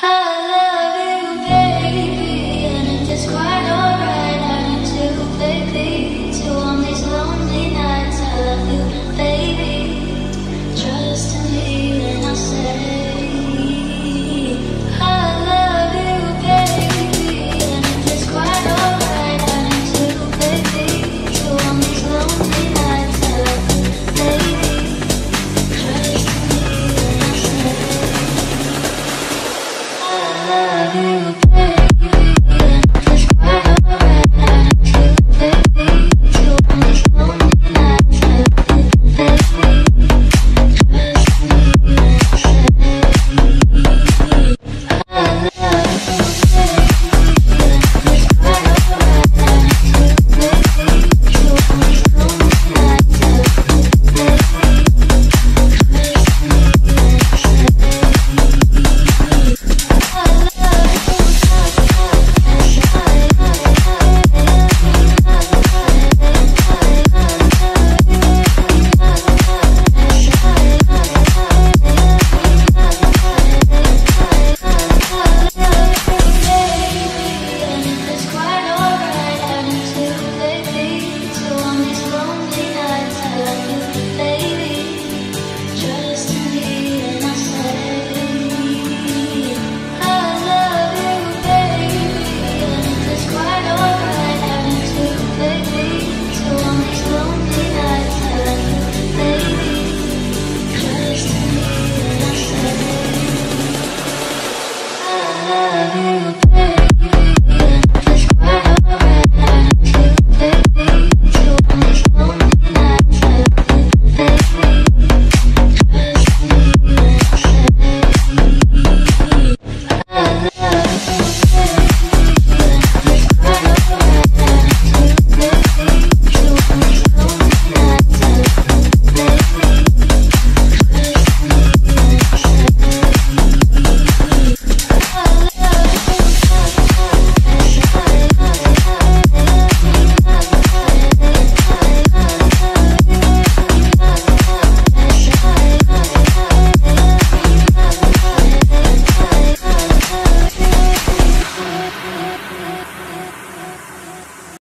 Ah. You. Thank you.